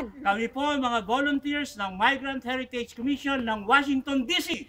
Kami po mga volunteers ng Migrant Heritage Commission ng Washington, D.C.